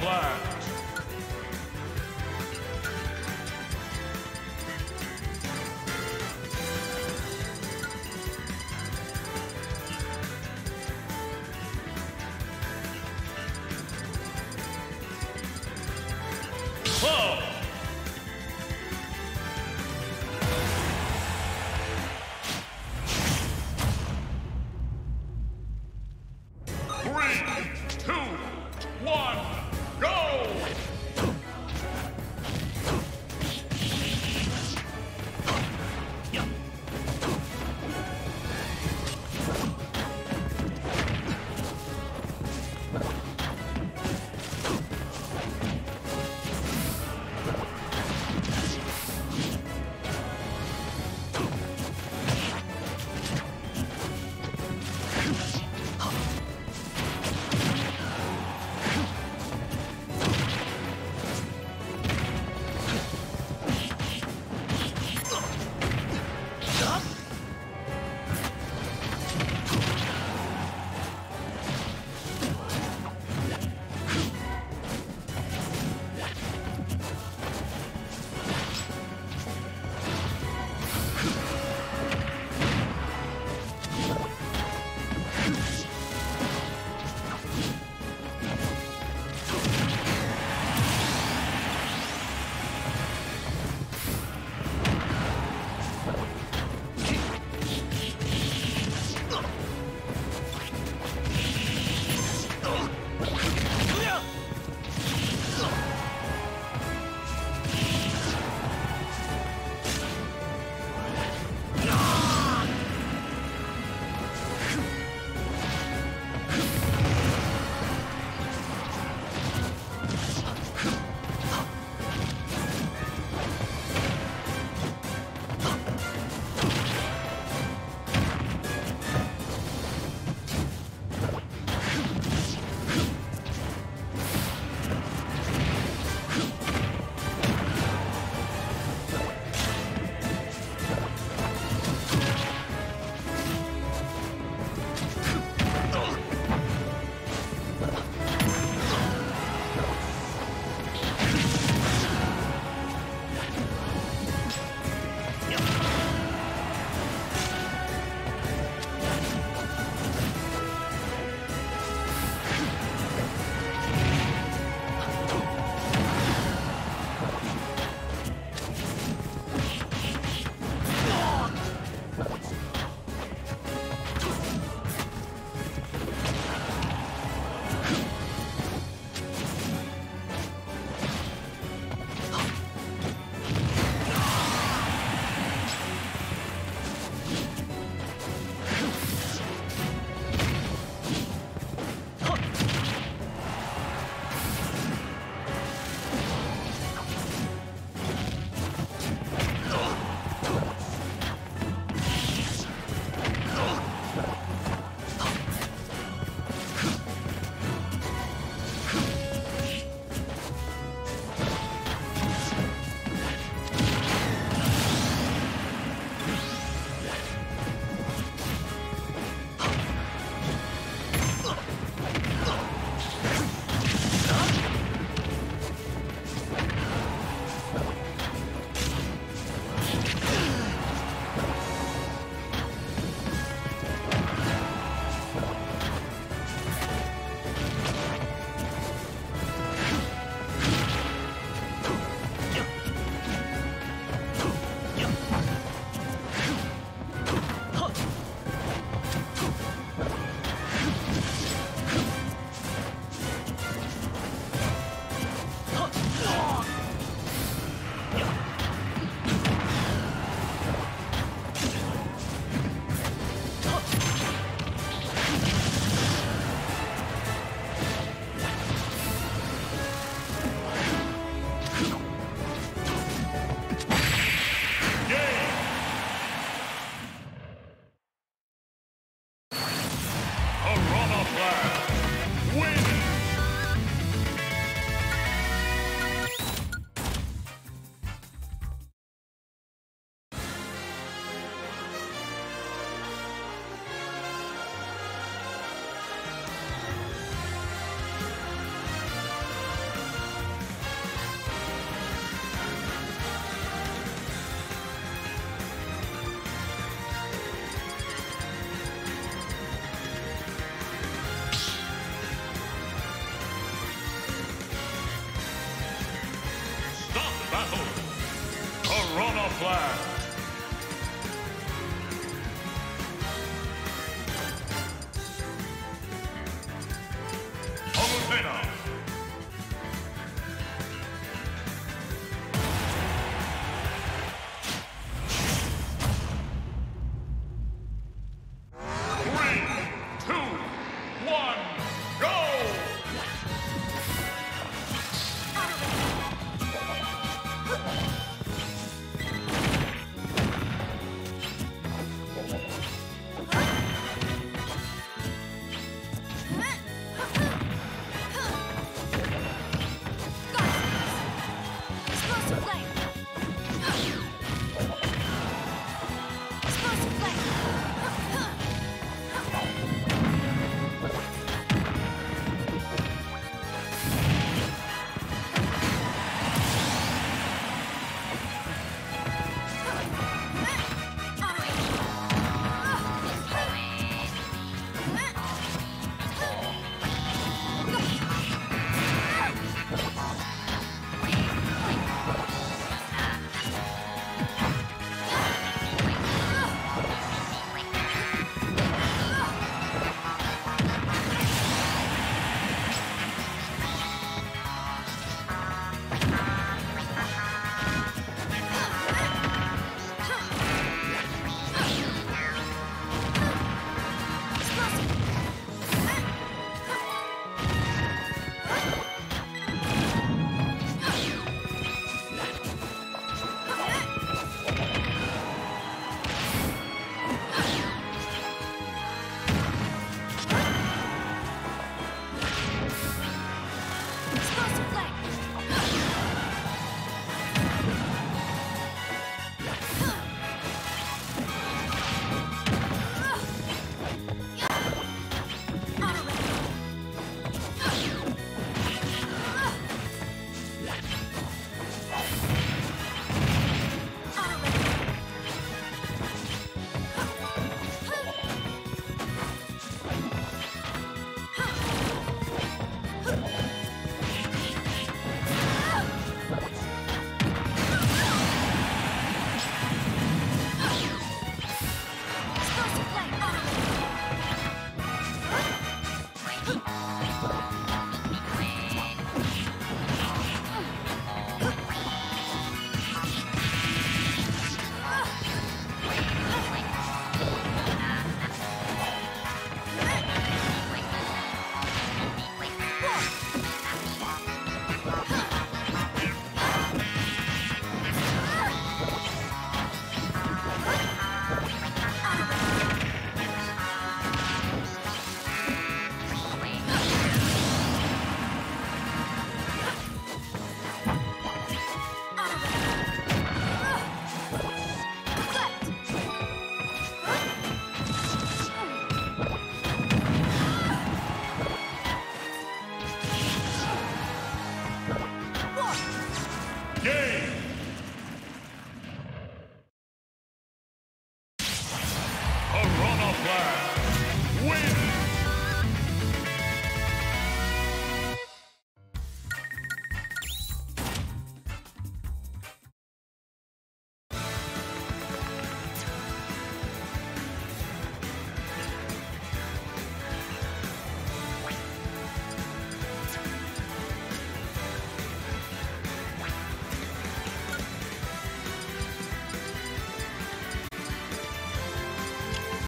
blast. Flag.